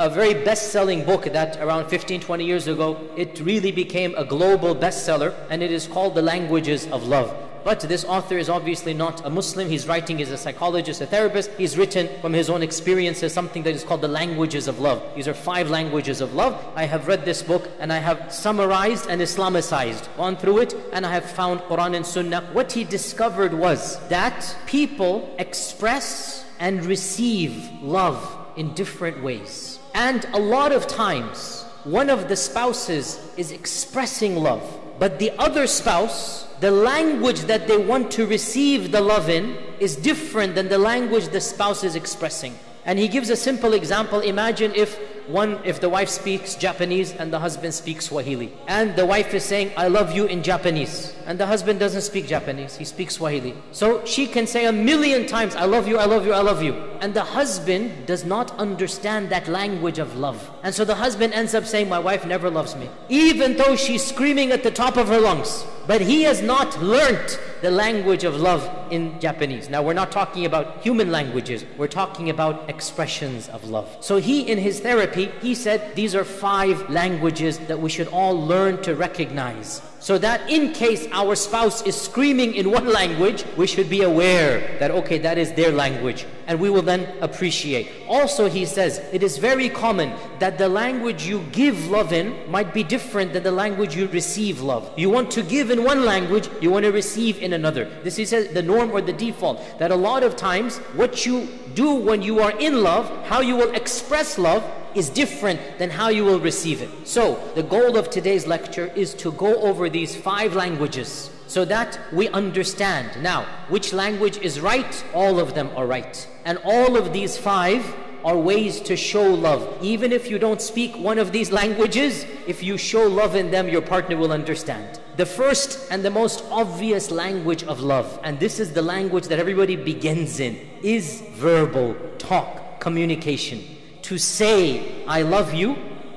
a very best-selling book that around 15, 20 years ago, it really became a global bestseller and it is called The Languages of Love. But this author is obviously not a Muslim. He's writing as a psychologist, a therapist. He's written from his own experiences something that is called the languages of love. These are five languages of love. I have read this book and I have summarized and Islamicized, gone through it, and I have found Quran and Sunnah. What he discovered was that people express and receive love in different ways. And a lot of times, one of the spouses is expressing love, but the other spouse the language that they want to receive the love in is different than the language the spouse is expressing. And he gives a simple example. Imagine if one, if the wife speaks Japanese and the husband speaks Swahili. And the wife is saying, I love you in Japanese. And the husband doesn't speak Japanese, he speaks Swahili. So she can say a million times, I love you, I love you, I love you. And the husband does not understand that language of love. And so the husband ends up saying, My wife never loves me. Even though she's screaming at the top of her lungs. But he has not learnt the language of love in Japanese. Now we're not talking about human languages, we're talking about expressions of love. So he in his therapy, he said these are five languages that we should all learn to recognize. So that in case our spouse is screaming in one language, we should be aware that okay, that is their language. And we will then appreciate. Also, he says, it is very common that the language you give love in might be different than the language you receive love. You want to give in one language, you want to receive in another. This is the norm or the default. That a lot of times, what you do when you are in love, how you will express love, is different than how you will receive it. So, the goal of today's lecture is to go over these five languages so that we understand. Now, which language is right? All of them are right. And all of these five are ways to show love. Even if you don't speak one of these languages, if you show love in them, your partner will understand. The first and the most obvious language of love, and this is the language that everybody begins in, is verbal talk, communication to say, I love you.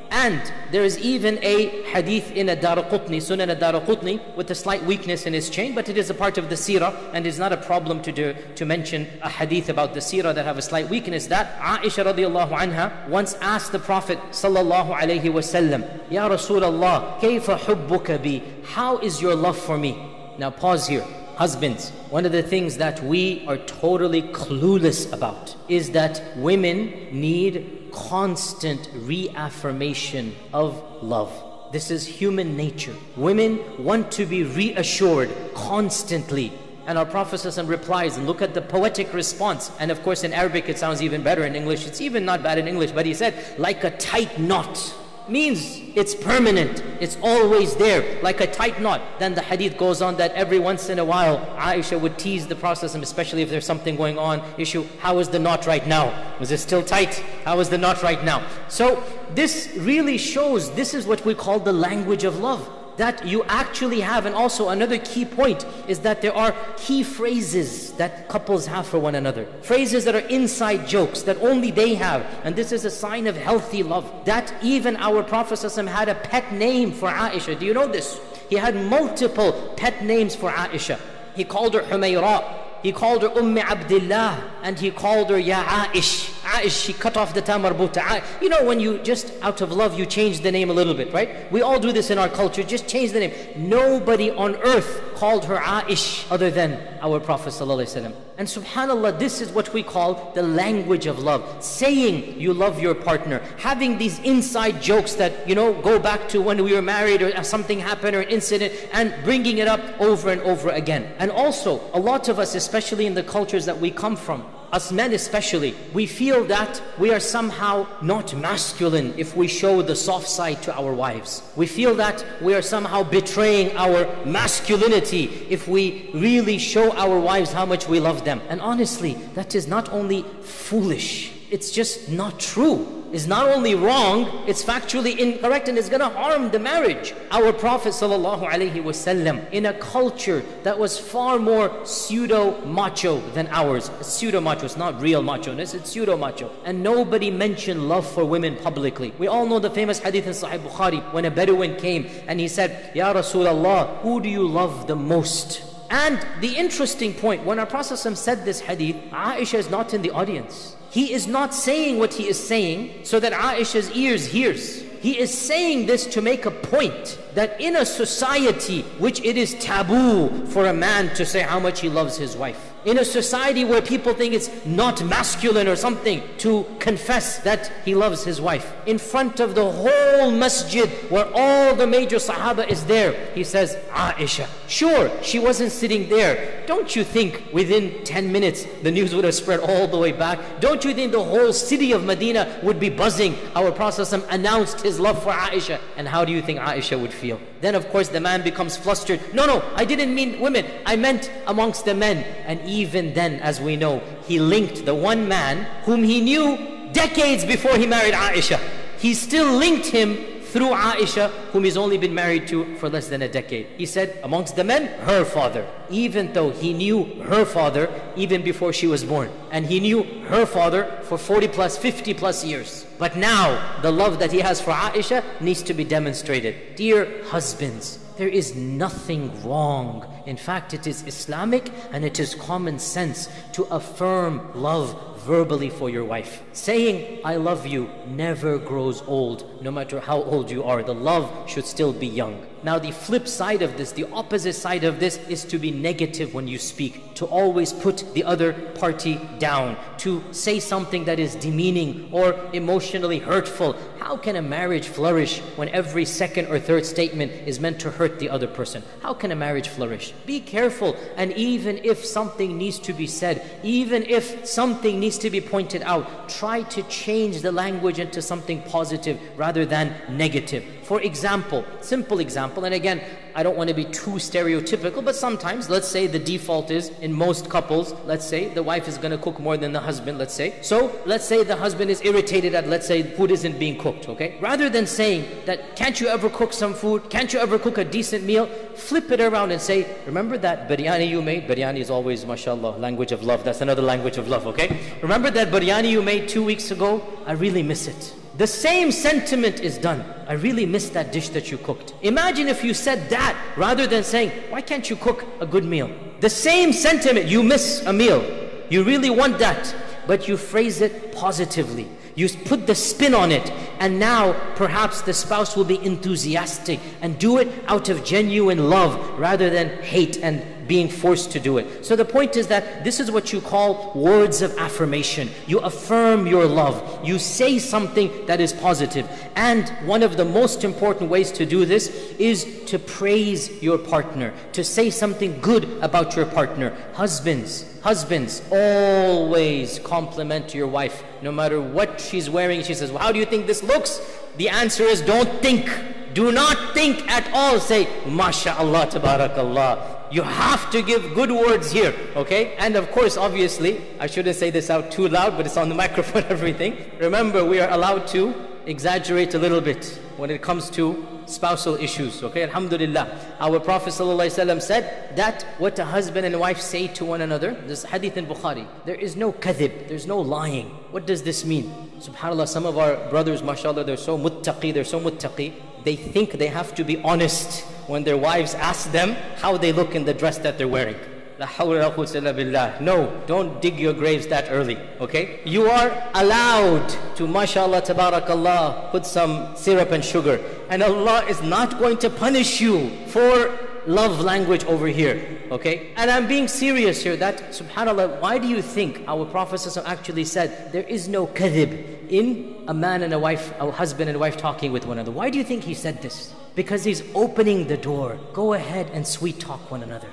And there is even a hadith in a Daraqutni, Sunan a Daraqutni, with a slight weakness in its chain, but it is a part of the seerah, and it's not a problem to, do, to mention a hadith about the seerah that have a slight weakness. That Aisha radiallahu anha once asked the Prophet sallallahu alayhi wasallam, Ya Rasulullah, kayfa hubbuka bi? How is your love for me? Now pause here. Husbands, one of the things that we are totally clueless about is that women need constant reaffirmation of love. This is human nature. Women want to be reassured constantly. And our Prophet replies, and look at the poetic response. And of course, in Arabic, it sounds even better in English. It's even not bad in English, but he said, like a tight knot means it's permanent. It's always there, like a tight knot. Then the hadith goes on that every once in a while, Aisha would tease the Prophet, especially if there's something going on, issue, how is the knot right now? Is it still tight? How is the knot right now? So this really shows, this is what we call the language of love that you actually have. And also, another key point is that there are key phrases that couples have for one another. Phrases that are inside jokes that only they have. And this is a sign of healthy love. That even our Prophet had a pet name for Aisha. Do you know this? He had multiple pet names for Aisha. He called her Humayra. He called her Umm Abdullah and he called her Ya Aish. Aish, she cut off the tamarbuta. You know when you just out of love you change the name a little bit, right? We all do this in our culture, just change the name. Nobody on earth called her Aish other than our Prophet ﷺ. And subhanAllah, this is what we call the language of love. Saying you love your partner. Having these inside jokes that, you know, go back to when we were married or something happened or an incident and bringing it up over and over again. And also, a lot of us, especially in the cultures that we come from, us men especially, we feel that we are somehow not masculine if we show the soft side to our wives. We feel that we are somehow betraying our masculinity if we really show our wives how much we love them. And honestly, that is not only foolish, it's just not true It's not only wrong, it's factually incorrect and it's going to harm the marriage. Our Prophet ﷺ, in a culture that was far more pseudo macho than ours, pseudo macho, it's not real macho ness, it's pseudo macho. And nobody mentioned love for women publicly. We all know the famous hadith in Sahih Bukhari when a Bedouin came and he said, Ya Rasulullah, who do you love the most? And the interesting point, when our Prophet said this hadith, Aisha is not in the audience. He is not saying what he is saying so that Aisha's ears hears. He is saying this to make a point that in a society which it is taboo for a man to say how much he loves his wife, in a society where people think it's not masculine or something to confess that he loves his wife, in front of the whole masjid where all the major Sahaba is there, he says, Aisha. Sure, she wasn't sitting there. Don't you think within 10 minutes the news would have spread all the way back? Don't you think the whole city of Medina would be buzzing? Our Prophet announced his love for Aisha. And how do you think Aisha would feel? Then, of course, the man becomes flustered. No, no, I didn't mean women, I meant amongst the men. And even then, as we know, he linked the one man whom he knew decades before he married Aisha. He still linked him through Aisha, whom he's only been married to for less than a decade. He said, amongst the men, her father. Even though he knew her father even before she was born. And he knew her father for 40 plus, 50 plus years. But now, the love that he has for Aisha needs to be demonstrated. Dear husbands, there is nothing wrong. In fact, it is Islamic and it is common sense to affirm love verbally for your wife. Saying, I love you, never grows old, no matter how old you are. The love should still be young. Now, the flip side of this, the opposite side of this, is to be negative when you speak, to always put the other party down, to say something that is demeaning or emotionally hurtful. How can a marriage flourish when every second or third statement is meant to hurt the other person? How can a marriage flourish? Be careful, and even if something needs to be said, even if something needs to be pointed out, try to change the language into something positive rather than negative. For example, simple example, and again, I don't want to be too stereotypical, but sometimes, let's say the default is in most couples, let's say the wife is going to cook more than the husband, let's say. So, let's say the husband is irritated at, let's say, food isn't being cooked, okay? Rather than saying that, can't you ever cook some food? Can't you ever cook a decent meal? Flip it around and say, remember that biryani you made? Biryani is always, mashallah, language of love. That's another language of love, okay? Remember that biryani you made two weeks ago? I really miss it. The same sentiment is done. I really miss that dish that you cooked. Imagine if you said that rather than saying, Why can't you cook a good meal? The same sentiment, you miss a meal. You really want that, but you phrase it positively. You put the spin on it, and now perhaps the spouse will be enthusiastic and do it out of genuine love rather than hate and being forced to do it. So the point is that this is what you call words of affirmation. You affirm your love. You say something that is positive. And one of the most important ways to do this is to praise your partner, to say something good about your partner. Husbands, husbands, always compliment your wife. No matter what she's wearing, she says, well, How do you think this looks? The answer is don't think. Do not think at all. Say, MashaAllah, Tabarakallah. You have to give good words here, okay? And of course, obviously, I shouldn't say this out too loud, but it's on the microphone, everything. Remember, we are allowed to exaggerate a little bit when it comes to spousal issues, okay? Alhamdulillah. Our Prophet ﷺ said that what a husband and wife say to one another, this hadith in Bukhari, there is no kadhib, there's no lying. What does this mean? SubhanAllah, some of our brothers, mashallah, they're so muttaqi, they're so muttaqi, they think they have to be honest when their wives ask them how they look in the dress that they're wearing. No, don't dig your graves that early, okay? You are allowed to, mashallah, tabarakallah, put some syrup and sugar. And Allah is not going to punish you for love language over here, okay? And I'm being serious here that, subhanAllah, why do you think our Prophet actually said there is no kadhib in a man and a wife, a husband and wife talking with one another? Why do you think he said this? Because he's opening the door. Go ahead and sweet talk one another.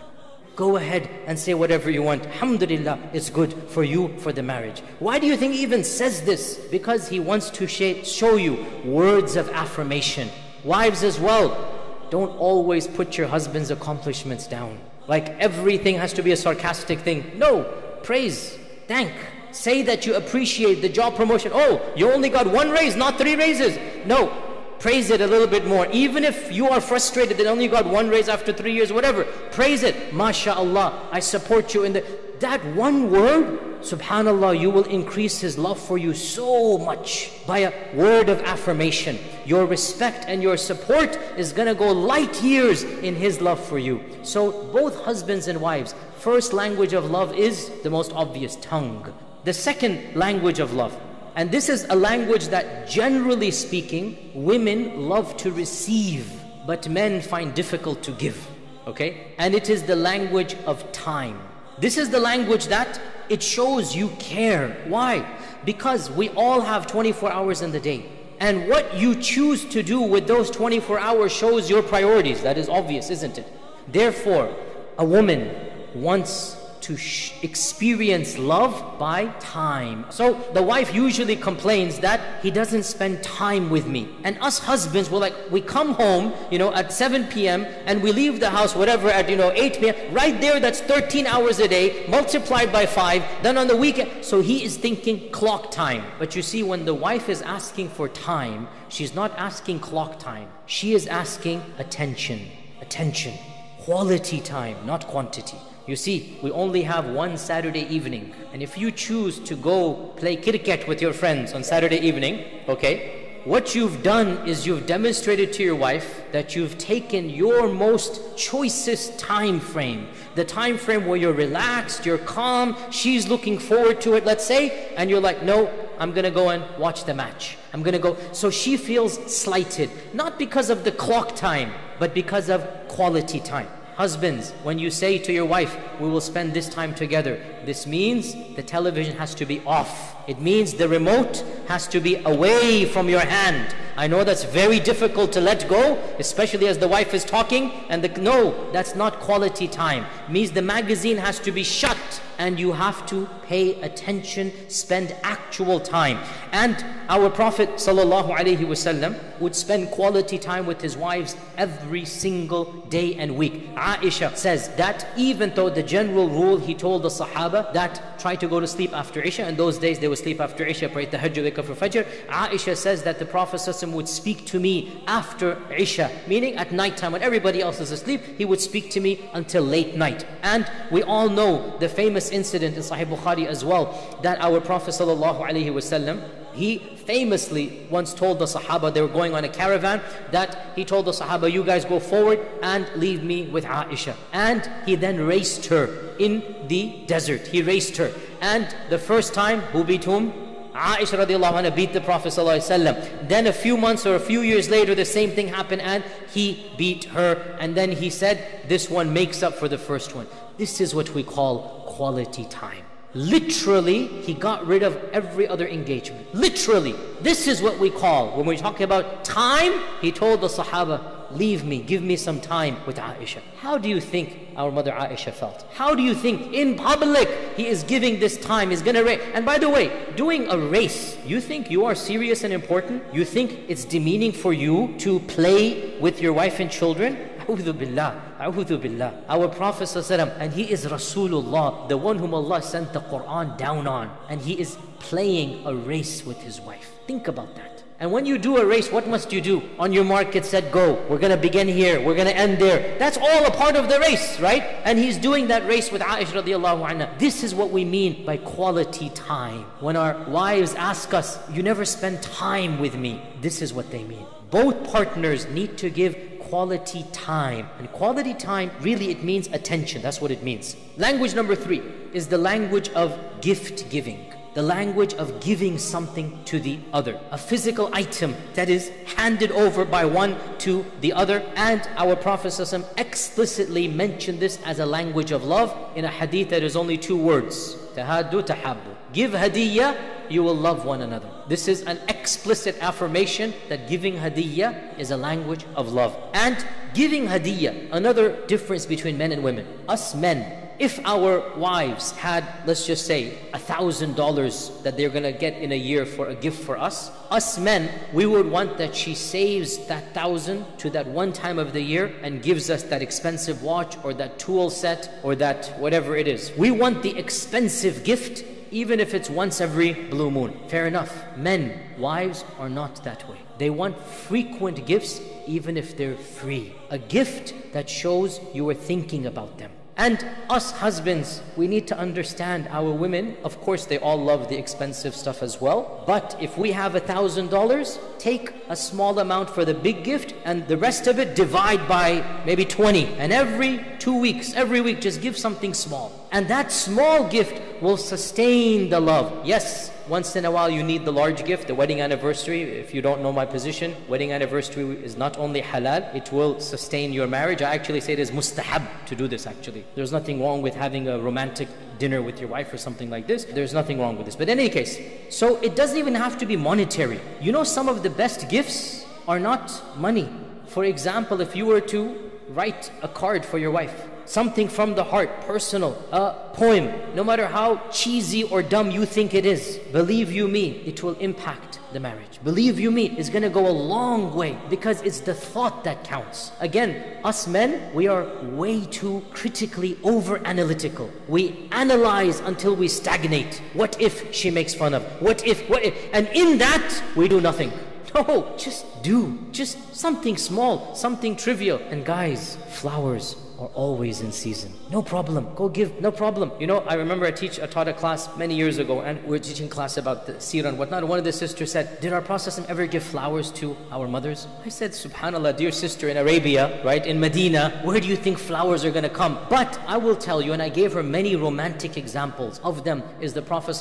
Go ahead and say whatever you want. Alhamdulillah, it's good for you for the marriage. Why do you think he even says this? Because he wants to show you words of affirmation. Wives as well, don't always put your husband's accomplishments down. Like everything has to be a sarcastic thing. No, praise, thank. Say that you appreciate the job promotion. Oh, you only got one raise, not three raises. No, praise it a little bit more. Even if you are frustrated that only got one raise after three years, whatever, praise it. MashaAllah, I support you in the. That one word subhanallah, you will increase his love for you so much by a word of affirmation. Your respect and your support is gonna go light years in his love for you. So, both husbands and wives, first language of love is the most obvious tongue. The second language of love, and this is a language that generally speaking, women love to receive, but men find difficult to give. Okay? And it is the language of time. This is the language that it shows you care. Why? Because we all have 24 hours in the day. And what you choose to do with those 24 hours shows your priorities. That is obvious, isn't it? Therefore, a woman wants to experience love by time. So the wife usually complains that he doesn't spend time with me. And us husbands, we're like, we come home, you know, at 7 p.m. and we leave the house, whatever, at, you know, 8 p.m. Right there, that's 13 hours a day, multiplied by 5. Then on the weekend, so he is thinking clock time. But you see, when the wife is asking for time, she's not asking clock time. She is asking attention. Attention. Quality time, not quantity. You see, we only have one Saturday evening. And if you choose to go play cricket with your friends on Saturday evening, okay, what you've done is you've demonstrated to your wife that you've taken your most choicest time frame. The time frame where you're relaxed, you're calm, she's looking forward to it, let's say, and you're like, no, I'm gonna go and watch the match. I'm gonna go. So she feels slighted, not because of the clock time, but because of quality time. Husbands, when you say to your wife, we will spend this time together, this means the television has to be off. It means the remote has to be away from your hand. I know that's very difficult to let go, especially as the wife is talking, and the, no, that's not quality time. It means the magazine has to be shut and you have to pay attention, spend actual time. And our Prophet ﷺ would spend quality time with his wives every single day and week. Aisha says that even though the general rule he told the Sahaba that try to go to sleep after Isha, in those days they would sleep after Isha, pray Tahajjud, wake up for Fajr. Aisha says that the Prophet would speak to me after Isha, meaning at night time when everybody else is asleep, he would speak to me until late night. And we all know the famous incident in Sahih Bukhari as well that our Prophet ﷺ, he famously once told the Sahaba, they were going on a caravan, that he told the Sahaba, you guys go forward and leave me with Aisha. And he then raced her in the desert. He raced her. And the first time, who beat whom? Aisha radiallahu anha beat the Prophet ﷺ. Then a few months or a few years later, the same thing happened and he beat her. And then he said, this one makes up for the first one. This is what we call quality time. Literally, he got rid of every other engagement. Literally. This is what we call, when we're talking about time, he told the Sahaba, leave me, give me some time with Aisha. How do you think our mother Aisha felt? How do you think in public he is giving this time, he's gonna race? And by the way, doing a race, you think you are serious and important? You think it's demeaning for you to play with your wife and children? A'udhu billah. A'udhu billah. Our Prophet and he is Rasulullah, the one whom Allah sent the Quran down on. And he is playing a race with his wife. Think about that. And when you do a race, what must you do? On your mark, said go. We're going to begin here. We're going to end there. That's all a part of the race, right? And he's doing that race with Aisha radiallahu anha. This is what we mean by quality time. When our wives ask us, you never spend time with me. This is what they mean. Both partners need to give quality time. And quality time, really, it means attention. That's what it means. Language number three is the language of gift giving. The language of giving something to the other. A physical item that is handed over by one to the other. And our Prophet explicitly mentioned this as a language of love in a hadith that is only two words. Tahabbu. Give hadiyah you will love one another. This is an explicit affirmation that giving hadiyah is a language of love. And giving hadiyah, another difference between men and women. Us men, if our wives had, let's just say, a thousand dollars that they're gonna get in a year for a gift for us, us men, we would want that she saves that thousand to that one time of the year and gives us that expensive watch or that tool set or that whatever it is. We want the expensive gift even if it's once every blue moon. Fair enough. Men, wives are not that way. They want frequent gifts, even if they're free. A gift that shows you are thinking about them. And us husbands, we need to understand our women, of course, they all love the expensive stuff as well. But if we have a thousand dollars, take a small amount for the big gift and the rest of it divide by maybe 20. And every two weeks, every week, just give something small. And that small gift will sustain the love. Yes, once in a while you need the large gift, the wedding anniversary. If you don't know my position, wedding anniversary is not only halal, it will sustain your marriage. I actually say it is mustahab to do this actually. There's nothing wrong with having a romantic dinner with your wife or something like this. There's nothing wrong with this. But in any case, so it doesn't even have to be monetary. You know some of the best gifts are not money. For example, if you were to write a card for your wife, something from the heart, personal, a poem, no matter how cheesy or dumb you think it is, believe you me, it will impact the marriage. Believe you me, it's gonna go a long way because it's the thought that counts. Again, us men, we are way too critically over analytical. We analyze until we stagnate. What if she makes fun of? What if, what if? And in that, we do nothing. No, just do. Just something small, something trivial. And guys, flowers are always in season. No problem. Go give, no problem. You know, I remember I teach, I taught a class many years ago and we are teaching class about the seerah and whatnot. One of the sisters said, did our Prophet ever give flowers to our mothers? I said, subhanAllah, dear sister in Arabia, right, in Medina, where do you think flowers are going to come? But I will tell you, and I gave her many romantic examples. Of them is the Prophet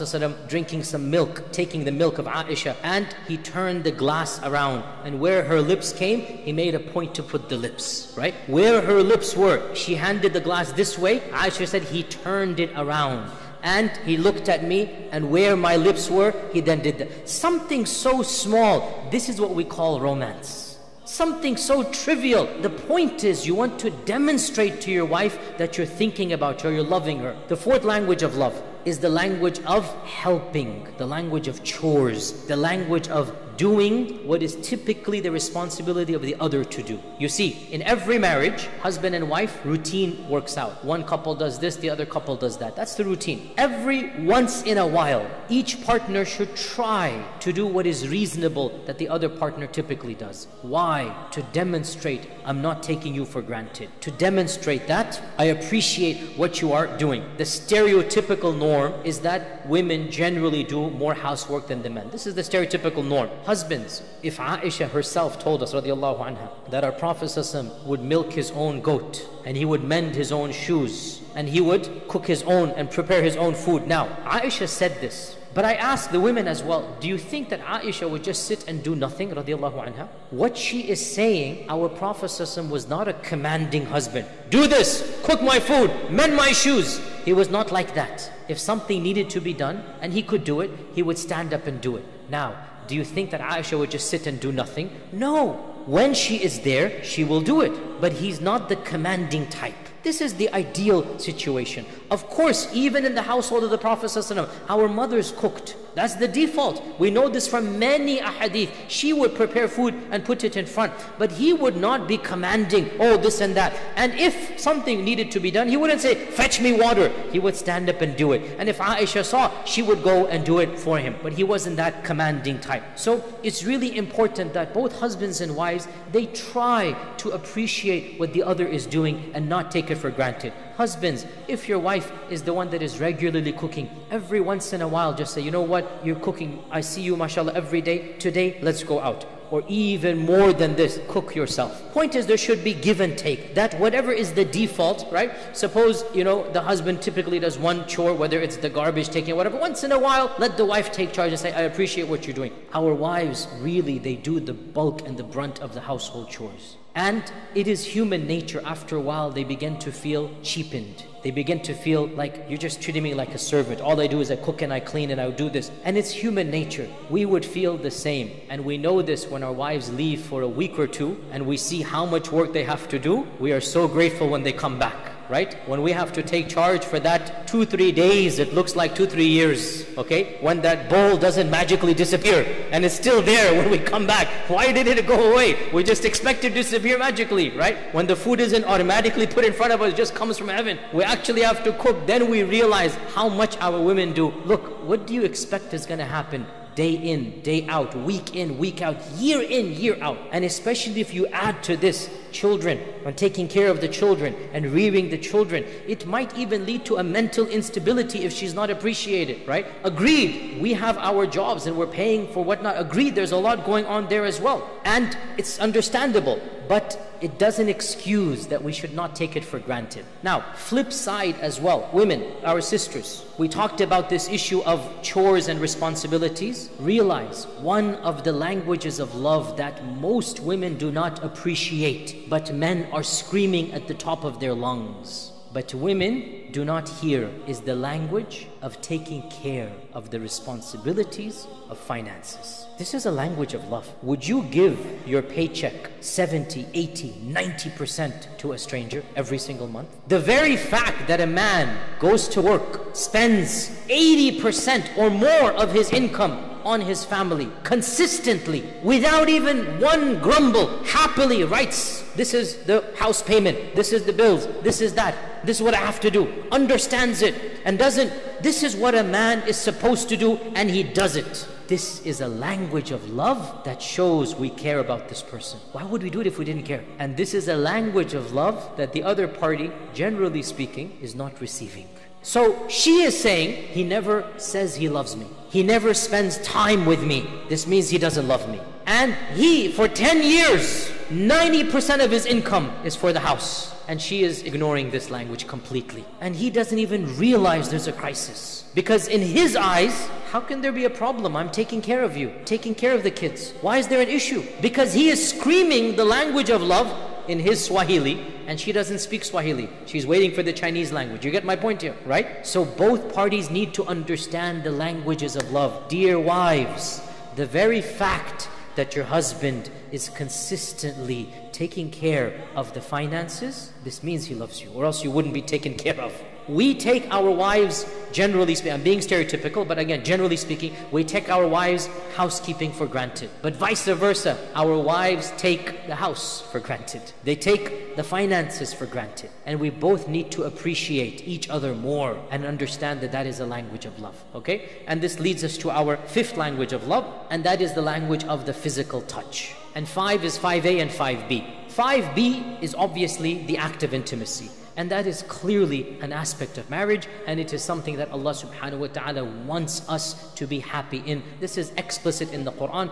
drinking some milk, taking the milk of Aisha, and he turned the glass around. And where her lips came, he made a point to put the lips, right? Where her lips were, she handed the glass this way. Aisha said he turned it around. And he looked at me, and where my lips were, he then did that. Something so small. This is what we call romance. Something so trivial. The point is, you want to demonstrate to your wife that you're thinking about her, you're loving her. The fourth language of love is the language of helping, the language of chores, the language of doing what is typically the responsibility of the other to do. You see, in every marriage, husband and wife, routine works out. One couple does this, the other couple does that. That's the routine. Every once in a while, each partner should try to do what is reasonable that the other partner typically does. Why? To demonstrate I'm not taking you for granted. To demonstrate that I appreciate what you are doing. The stereotypical norm is that women generally do more housework than the men. This is the stereotypical norm. Husbands, if Aisha herself told us radiallahu anha, that our Prophet would milk his own goat and he would mend his own shoes and he would cook his own and prepare his own food. Now, Aisha said this. But I ask the women as well, do you think that Aisha would just sit and do nothing radiallahu anha? What she is saying, our Prophet was not a commanding husband. Do this, cook my food, mend my shoes. He was not like that. If something needed to be done and he could do it, he would stand up and do it. Now, do you think that Aisha would just sit and do nothing? No. When she is there, she will do it. But he's not the commanding type. This is the ideal situation. Of course, even in the household of the Prophet ﷺ, our mothers cooked. That's the default. We know this from many ahadith. She would prepare food and put it in front. But he would not be commanding, oh, this and that. And if something needed to be done, he wouldn't say, fetch me water. He would stand up and do it. And if Aisha saw, she would go and do it for him. But he wasn't that commanding type. So it's really important that both husbands and wives, they try to appreciate what the other is doing and not take it for granted. Husbands, if your wife is the one that is regularly cooking, every once in a while just say, you know what, you're cooking, I see you mashallah every day, today let's go out. Or even more than this, cook yourself. Point is there should be give and take. That whatever is the default, right? Suppose, you know, the husband typically does one chore, whether it's the garbage taking, whatever. Once in a while, let the wife take charge and say, I appreciate what you're doing. Our wives, really, they do the bulk and the brunt of the household chores. And it is human nature, after a while, they begin to feel cheapened. They begin to feel like you're just treating me like a servant. All I do is I cook and I clean and I do this. And it's human nature. We would feel the same. And we know this when our wives leave for a week or two and we see how much work they have to do. We are so grateful when they come back right? When we have to take charge for that two, three days, it looks like two, three years, okay? When that bowl doesn't magically disappear and it's still there when we come back. Why did it go away? We just expect it to disappear magically, right? When the food isn't automatically put in front of us, it just comes from heaven. We actually have to cook. Then we realize how much our women do. Look, what do you expect is going to happen? day in, day out, week in, week out, year in, year out. And especially if you add to this children, on taking care of the children and rearing the children. It might even lead to a mental instability if she's not appreciated, right? Agreed, we have our jobs and we're paying for whatnot. Agreed, there's a lot going on there as well. And it's understandable, but it doesn't excuse that we should not take it for granted. Now, flip side as well, women, our sisters, we talked about this issue of chores and responsibilities. Realize one of the languages of love that most women do not appreciate, but men are screaming at the top of their lungs but women do not hear is the language of taking care of the responsibilities of finances. This is a language of love. Would you give your paycheck 70, 80, 90% to a stranger every single month? The very fact that a man goes to work, spends 80% or more of his income on his family consistently without even one grumble happily writes this is the house payment this is the bills this is that this is what i have to do understands it and doesn't this is what a man is supposed to do and he does it this is a language of love that shows we care about this person. Why would we do it if we didn't care? And this is a language of love that the other party, generally speaking, is not receiving. So she is saying, he never says he loves me. He never spends time with me. This means he doesn't love me. And he, for 10 years, 90% of his income is for the house. And she is ignoring this language completely. And he doesn't even realize there's a crisis. Because in his eyes, how can there be a problem? I'm taking care of you, taking care of the kids. Why is there an issue? Because he is screaming the language of love in his Swahili and she doesn't speak Swahili. She's waiting for the Chinese language. You get my point here, right? So both parties need to understand the languages of love. Dear wives, the very fact that your husband is consistently taking care of the finances, this means he loves you, or else you wouldn't be taken care of we take our wives, generally speaking, I'm being stereotypical, but again, generally speaking, we take our wives' housekeeping for granted. But vice versa, our wives take the house for granted. They take the finances for granted. And we both need to appreciate each other more and understand that that is a language of love. Okay? And this leads us to our fifth language of love, and that is the language of the physical touch. And five is 5a and 5b. 5b is obviously the act of intimacy. And that is clearly an aspect of marriage, and it is something that Allah subhanahu wa ta'ala wants us to be happy in. This is explicit in the Quran.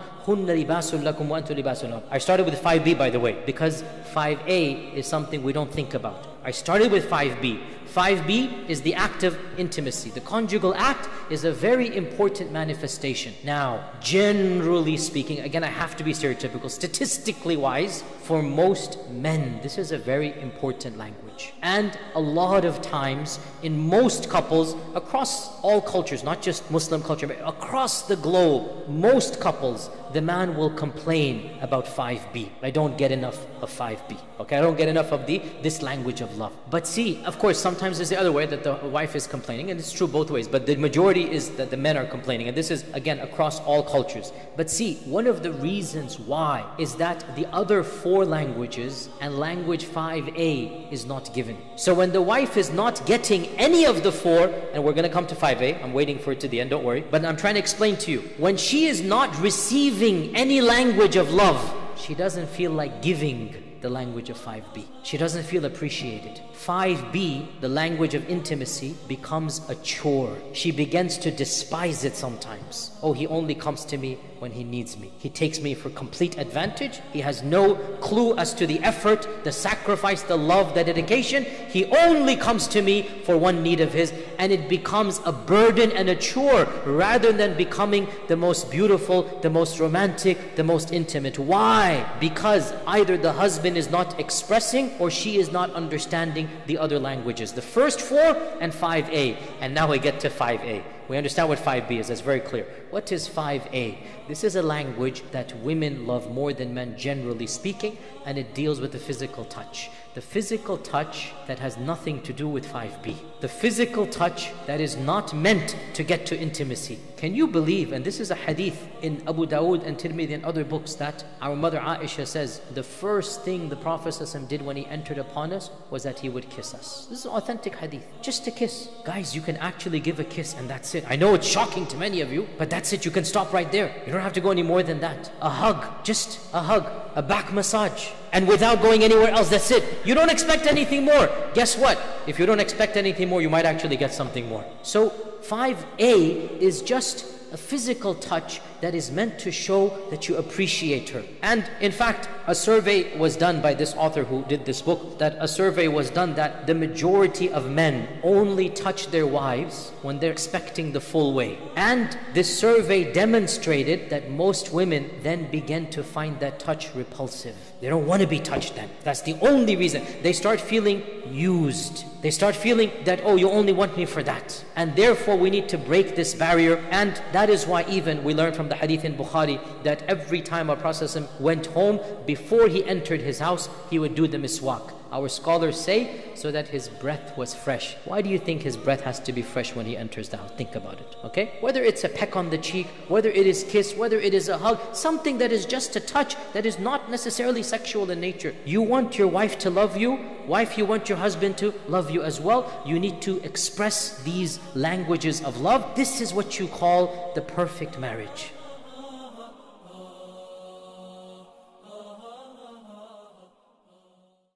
I started with 5b by the way, because 5a is something we don't think about. I started with 5b. 5b is the act of intimacy. The conjugal act is a very important manifestation. Now, generally speaking, again, I have to be stereotypical, statistically wise, for most men, this is a very important language. And a lot of times, in most couples, across all cultures, not just Muslim culture, but across the globe, most couples, the man will complain about 5b. I don't get enough of 5b. Okay, I don't get enough of the this language of love. But see, of course, sometimes it's the other way that the wife is complaining, and it's true both ways. But the majority is that the men are complaining, and this is again across all cultures. But see, one of the reasons why is that the other four languages and language 5a is not given. So when the wife is not getting any of the four, and we're going to come to 5a, I'm waiting for it to the end, don't worry. But I'm trying to explain to you. When she is not receiving any language of love, she doesn't feel like giving the language of 5b. She doesn't feel appreciated. 5b, the language of intimacy, becomes a chore. She begins to despise it sometimes. Oh, he only comes to me when he needs me. He takes me for complete advantage. He has no clue as to the effort, the sacrifice, the love, the dedication. He only comes to me for one need of his, and it becomes a burden and a chore rather than becoming the most beautiful, the most romantic, the most intimate. Why? Because either the husband is not expressing or she is not understanding the other languages. The first four and 5a, and now we get to 5a. We understand what 5b is, that's very clear. What is 5a? This is a language that women love more than men, generally speaking, and it deals with the physical touch. The physical touch that has nothing to do with 5b. The physical touch that is not meant to get to intimacy. Can you believe, and this is a hadith in Abu Dawood and Tirmidhi and other books, that our mother Aisha says the first thing the Prophet did when he entered upon us was that he would kiss us. This is an authentic hadith. Just a kiss. Guys, you can actually give a kiss and that's it. I know it's shocking to many of you, but that's it. You can stop right there. You don't have to go any more than that. A hug, just a hug, a back massage and without going anywhere else, that's it. You don't expect anything more. Guess what? If you don't expect anything more, you might actually get something more. So 5a is just a physical touch that is meant to show that you appreciate her. And in fact, a survey was done by this author who did this book, that a survey was done that the majority of men only touch their wives when they're expecting the full way. And this survey demonstrated that most women then begin to find that touch repulsive. They don't want to be touched then. That's the only reason. They start feeling used. They start feeling that, oh, you only want me for that. And therefore, we need to break this barrier. And that is why, even we learn from the hadith in Bukhari that every time a Prophet went home, before he entered his house, he would do the miswak. Our scholars say so that his breath was fresh. Why do you think his breath has to be fresh when he enters the house? Think about it, okay? Whether it's a peck on the cheek, whether it is kiss, whether it is a hug, something that is just a touch that is not necessarily sexual in nature. You want your wife to love you, wife, you want your husband to love you as well. You need to express these languages of love. This is what you call the perfect marriage.